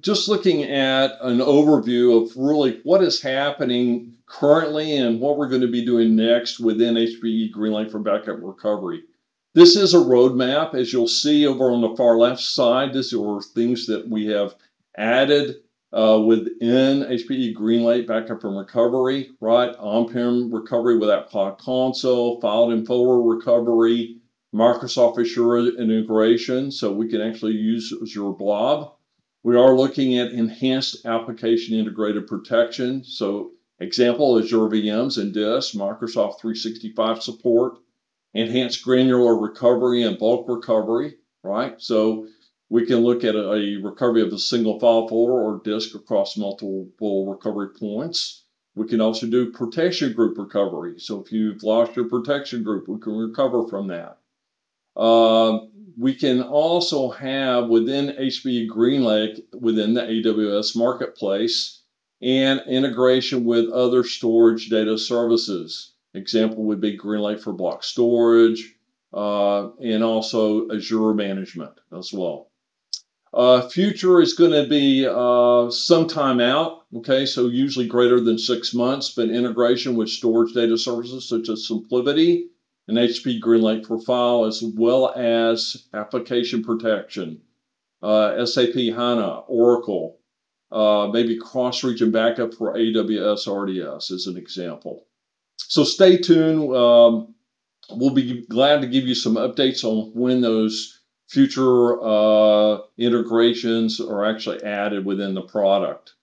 just looking at an overview of really what is happening currently and what we're going to be doing next within HPE GreenLake for backup recovery. This is a roadmap, as you'll see over on the far left side. These are things that we have added uh, within HPE GreenLake backup and recovery, right? On-prem recovery with that console, filed and forward recovery, Microsoft Azure integration, so we can actually use Azure Blob. We are looking at enhanced application integrated protection. So example, Azure VMs and disks, Microsoft 365 support, enhanced granular recovery and bulk recovery, right? So we can look at a, recovery of a single file folder or disk across multiple recovery points. We can also do protection group recovery. So if you've lost your protection group, we can recover from that. Uh, we can also have within HPE GreenLake, within the AWS marketplace, and integration with other storage data services. Example would be GreenLake for block storage, uh, and also Azure management as well. Uh, future is going to be uh, some time out, okay, so usually greater than six months, but integration with storage data services such as SimpliVity and HP GreenLake for file, as well as application protection, uh, SAP HANA, Oracle, uh, maybe cross-region backup for AWS RDS as an example. So stay tuned. Um, we'll be glad to give you some updates on when those future uh, integrations are actually added within the product.